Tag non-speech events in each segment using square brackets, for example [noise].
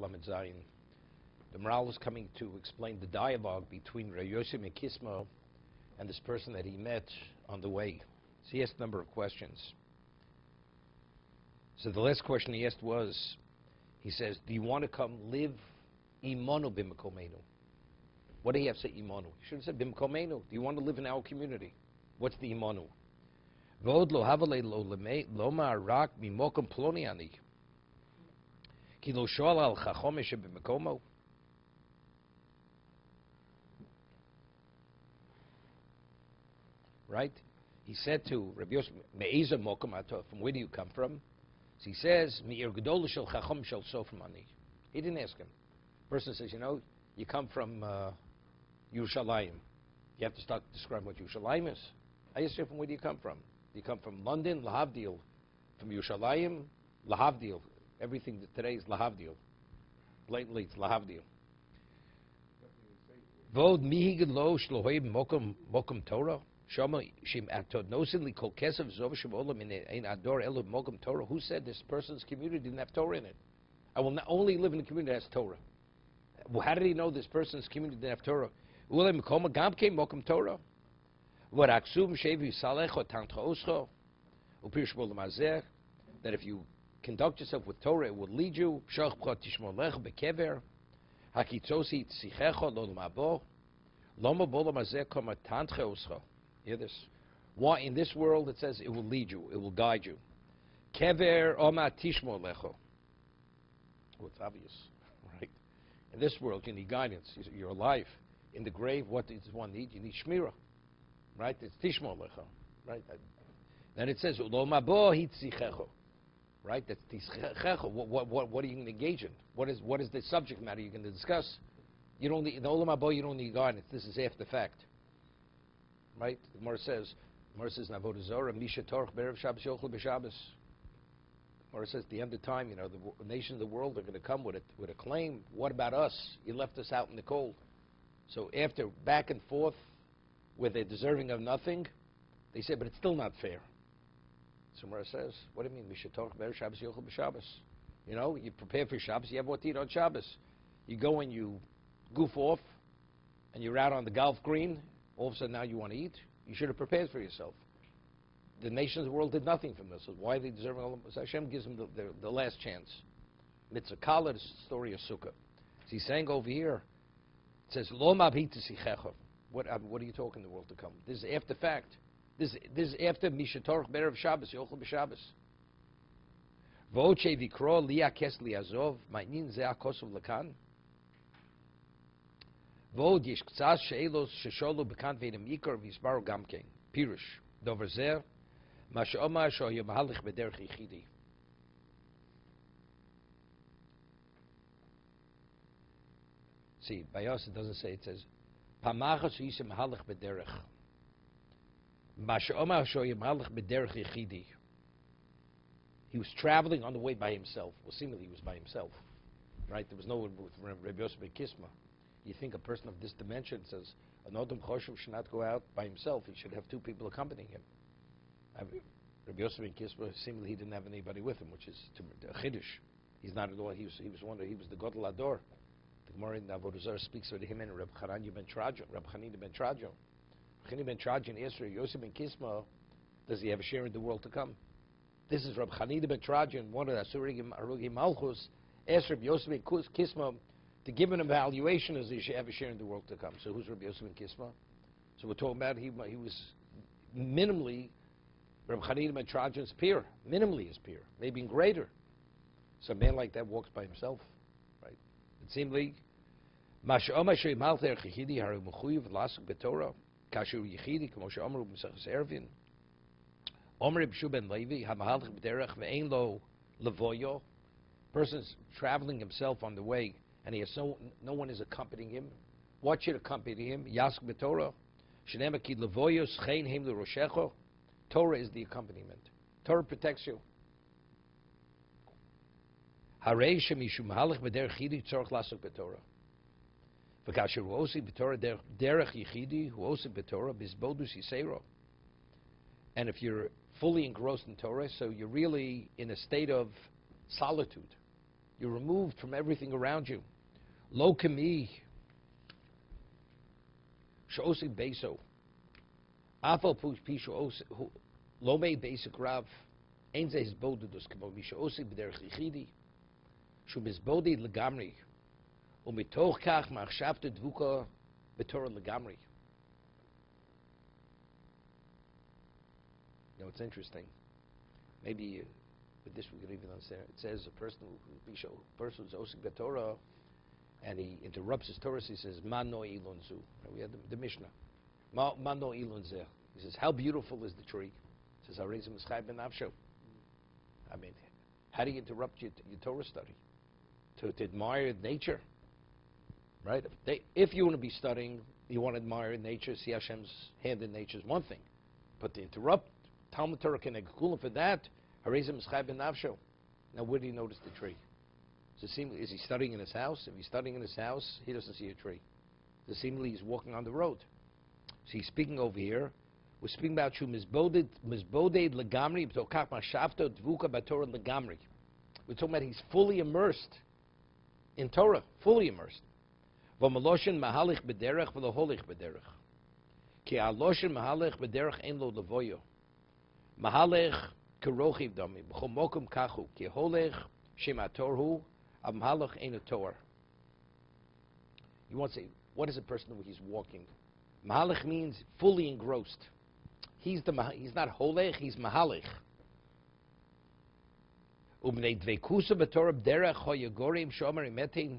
Lamed Zayin. The Maharal is coming to explain the dialogue between Rav Yosef and this person that he met on the way. So he asked a number of questions. So the last question he asked was, he says, do you want to come live imano bimkomenu? What do you have to say imano? He should have said bimkomenu. Do you want to live in our community? What's the imano? V'od lo havale lo lomar rak mimokom ploniani. פלוני אני. כי לא שואל על חכומי שבמקומו. Right? He said to Rabbi Yosef, Me'eza mokum ato, from where do you come from? So he says, Me'ir gedol shel chachom shel sofrim ani. He didn't ask him. Person says, you know, you come from uh, Yerushalayim. You have to start describing what Yerushalayim is. I asked you from where do you come from? Do you come from London, Lahavdil? From Yerushalayim, Lahavdil. Everything today is Lahavdil. Blatantly, it's Lahavdil. Vod mihi gedlo shlohoim mokum mokum Torah. Shama shim atodnosin li kol kesav zov shavolam in ador elu mokum Torah. Who said this person's community didn't have Torah in it? I will not only live in a community that has Torah. Well, how did he know this person's community didn't have Torah? Ulem koma gamke mokum Torah. What aksum shevi salecho tantcha oscho. Upir shmol mazeh. That if you conduct yourself with Torah, it will lead you. Shoch pchot tishmolech bekever. Hakitzosi tzichecho lo mabo. Loma bola mazeh koma tantcha oscho. Hear this? Why in this world it says it will lead you, it will guide you. Kever oma tishmo lecho. Well, it's obvious, [laughs] right? In this world, you need guidance. You're alive. In the grave, what does one need? You need shmira, right? It's tishmo lecho, right? Then it says uloma bo hitzichecho, right? That's tzichecho. What, what, what, what are you going to engage in? What is, what is the subject matter you're going to discuss? You don't need, the ulama bo, you don't need guidance. This is after fact right? The Gemara says, Gemara says, Navodah Zorah, Misha Torch, Berev Shabbos, Yochel B'Shabbos. Gemara says, at the end of time, you know, the nations of the world are going to come with a, with a claim. What about us? You left us out in the cold. So after back and forth, where they're deserving of nothing, they say, but it's still not fair. So Gemara says, what do you mean? We should talk Berev Shabbos, Yochel B'Shabbos. You know, you prepare for Shabbos, you have what to eat on Shabbos. You go and you goof off, and you're out on the golf green, all of a sudden now you want to eat. You should have prepared for yourself. The nations of the world did nothing from this. Why are they deserving all so Hashem gives them the, the, the last chance. Mitzvah Kala, the story of Sukkah. So he's saying over here, it says, Lo. What, uh, what are you talking the world to come? This is after fact. This, this is after Mishatorach Berev Shabbos, Yochel B'Shabbos. Voce vikro liakes liazov, mainin ze akosov lakan. Vod yesh ktsas she'elos shesholu bekan ve'inem ikor v'yisbaru gamken. Pirush, dover zer, ma she'oma she'oyo mahalich bederech yichidi. See, by us it doesn't say, it says, Pamachas yisim halach bederech. He was traveling on the way by himself. Well, seemingly he was by himself. Right? There was no one with Rabbi Yosef Kisma. You think a person of this dimension says, an Odom Choshev should not go out by himself. He should have two people accompanying him. Rabbi Yosef ben Kisma, seemingly he didn't have anybody with him, which is a chiddush. He's not at all. He was, he was one. He was the Gadol Ador. The Gemara in speaks with him and Reb Chananya ben Trajo, Reb Chanina ben Trajo. Chanina ben asked Rabbi Yosef ben Kisma, does he have a share in the world to come? This is Reb Chanina ben Trajo, one of the Asurigim Arugi Malchus, asked Rabbi Yosef ben Kisma to give an evaluation as he should have a share in the world to come. So who's Rabbi Yosef ben Kisma? So we're talking about he, he was minimally Rabbi Chanina ben Trajan's peer, minimally his peer, maybe greater. So a man like that walks by himself, right? It seemed like Masha'oma shei malter chechidi haru mechuyev lasuk betorah b'mesachas ervin Omer Ibshu ben Levi hamahalach b'derech ve'ein lo levoyo person's traveling himself on the way and he has no, no one is accompanying him. What should accompany him? Yask b'Torah. Shenema ki levoyos chein him l'roshecho. Torah is the accompaniment. Torah protects you. Harei shemishum halach b'derech chidi lasuk b'Torah. Osi b'Torah derech yichidi hu osi b'Torah bizbodus yisero. And if you're fully engrossed in Torah, so you're really in a state of solitude. You're removed from everything around you. Lo kami. Shosik beso. Afal push pisho lo me basic rav. Ein ze hisbodedus kamo misha osik b'derech yichidi. Shu mizbodi legamri. ומתוך כך מחשבת דבוקה בתורה לגמרי. You know, it's interesting. Maybe uh, with this we could even understand. It says a person who show person who's osik Torah, and he interrupts his Torah. He says, "Mano ilunzu." We had the, the Mishnah. Ma, Mano ilunzeh. He says, "How beautiful is the tree?" He says, "Harizim mischai ben nafsho." I mean, how do you interrupt your, your Torah study? To, to admire nature, right? If, they, if you want to be studying, you want to admire nature, see Hashem's hand in nature is one thing, but to interrupt Talmud Torah can for that. Harizim ben. Now, where do you notice the tree? Does it seem, is he studying in his house? If he's studying in his house, he doesn't see a tree. It seemingly he's walking on the road? So he's speaking over here. We're speaking about Shu Mizboded Legamri, B'tokach Mashavto Dvuka Batorah Legamri. We're talking about he's fully immersed in Torah, fully immersed. V'maloshin mahalich b'derech v'loholich b'derech. Ki aloshin mahalich b'derech ein lo levoyo. Mahalech kerochiv dami, b'chomokum kachu, ki holech shematorhu, av mahalech ein a. You want to say, what is a person who he's walking? Mahalech means fully engrossed. He's the he's not holech, he's mahalech. Ubnei dvekusa b'torah b'derech hoyagorim shomer imetin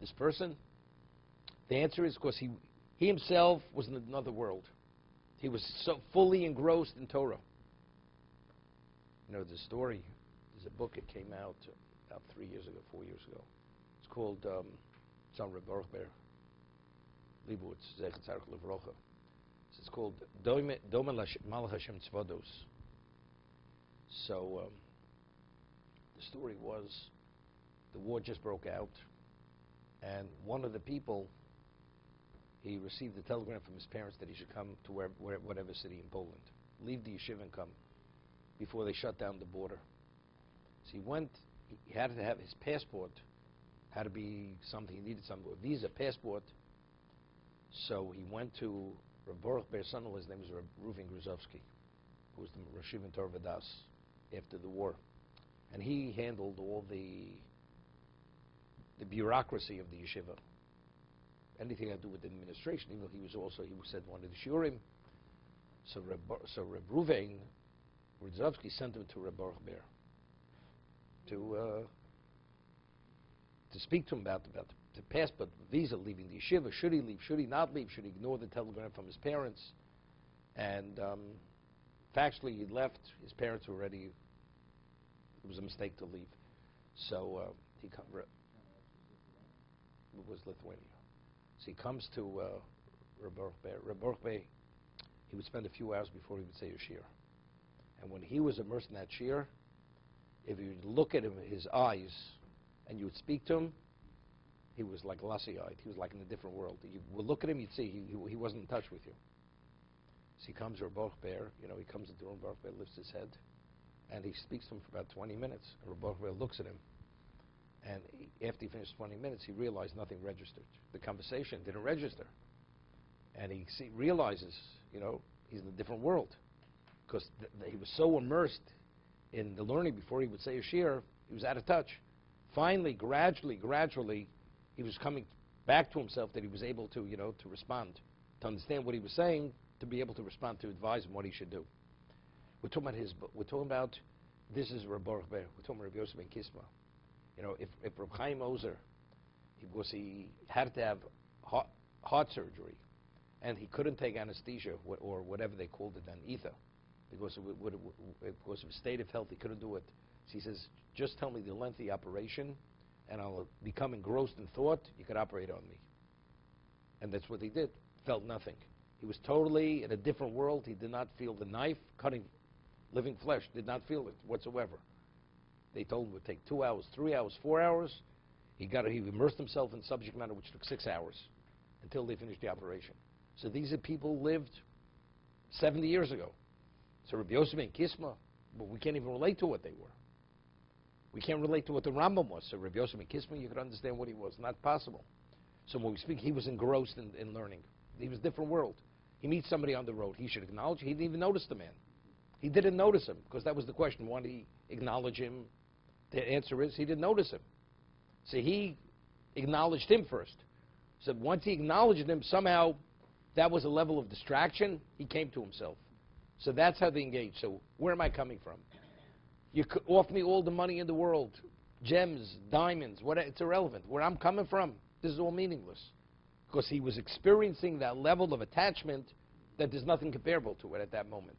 this person. The answer is because he, he himself was in another world. He was so fully engrossed in Torah. You know, the story, there's a book that came out about three years ago, four years ago. It's called, um, it's on Rebbe Baruch Leibowitz, Zechat Levrocha. It's called Dome Malach Hashem Tzvados. So, um, the story was the war just broke out, and one of the people, he received a telegram from his parents that he should come to where, where, whatever city in Poland. Leave the yeshiva and come before they shut down the border. So he went, he had to have his passport, had to be something, he needed some visa, passport. So he went to Baruch son his name was Reuven Grozovsky, who was the Rosh Torah after the war. And he handled all the the bureaucracy of the yeshiva. Anything to do with the administration, even though he was also, he said one of the shurim. So Reb, so Reb Reuven Grozovsky sent him to Reb Baruch Ber to uh, to speak to him about about the, the passport visa leaving the yeshiva. Should he leave? Should he not leave? Should he ignore the telegram from his parents? And um, factually, he left. His parents were already. It was a mistake to leave, so uh, he was Lithuania. So he comes to uh, Reb Baruch Ber. Reb Baruch Ber, he would spend a few hours before he would say a shir. And when he was immersed in that shir, if you look at him, his eyes, and you would speak to him, he was like glassy-eyed. He was like in a different world. You would look at him, you'd see he, he, he wasn't in touch with you. So he comes, Baruch Ber, you know, he comes into the lifts his head, and he speaks to him for about 20 minutes. Baruch looks at him, and after he finished 20 minutes, he realized nothing registered. The conversation didn't register. And he see, realizes, you know, he's in a different world because he was so immersed in the learning before he would say a shir, he was out of touch. Finally, gradually, gradually, he was coming back to himself that he was able to, you know, to respond, to understand what he was saying, to be able to respond, to advise him what he should do. We're talking about his. We're talking about this is Rabbi. We're talking about Rabbi Yosef ben Kisma. You know, if if Rabbi Chaim Ozer, because he had to have heart, heart surgery, and he couldn't take anesthesia or whatever they called it then, ether because of, what, because of his state of health, he couldn't do it. So he says, just tell me the length of the operation, and I'll become engrossed in thought, you could operate on me. And that's what he did. Felt nothing. He was totally in a different world. He did not feel the knife cutting living flesh, did not feel it whatsoever. They told him it would take two hours, three hours, four hours. He got he immersed himself in subject matter which took six hours until they finished the operation. So these are people who lived 70 years ago. So Rabbi Yosef and Kisma, but we can't even relate to what they were. We can't relate to what the Rambam was. So Rabbi Yosef and Kisma, you could understand what he was. Not possible. So when we speak, he was engrossed in, in learning. He was a different world. He meets somebody on the road. He should acknowledge. He didn't even notice the man. He didn't notice him because that was the question. Why did he acknowledge him? The answer is he didn't notice him. So he acknowledged him first. So once he acknowledged him, somehow that was a level of distraction. He came to himself. So that's how they engage. So where am I coming from? You offer me all the money in the world, gems, diamonds, what, it's irrelevant. Where I'm coming from, this is all meaningless. Because he was experiencing that level of attachment that there's nothing comparable to it at that moment.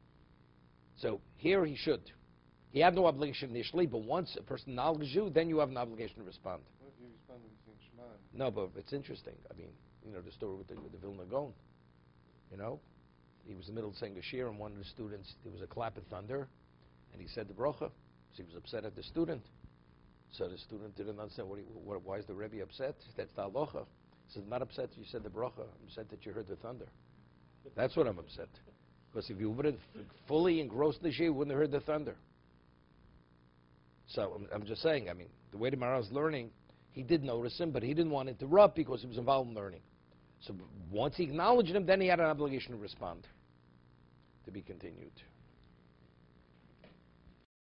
So here he should. He had no obligation initially, but once a person acknowledges you, then you have an obligation to respond. What if you respond with Shema? No, but it's interesting. I mean, you know, the story with the, with the Vilna Gaon. You know, he was in the middle of saying a shir, and one of the students, there was a clap of thunder, and he said the bracha. So he was upset at the student. So the student didn't understand what he, what, why is the Rebbe upset. That's the halacha. He said, I'm not upset that you said the bracha. I'm upset that you heard the thunder. That's what I'm upset. Because if you would have fully engrossed in the shir, you wouldn't have heard the thunder. So I'm, I'm just saying, I mean, the way the is learning, he did notice him, but he didn't want to interrupt because he was involved in learning. So once he acknowledged him, then he had an obligation to respond. To be continued.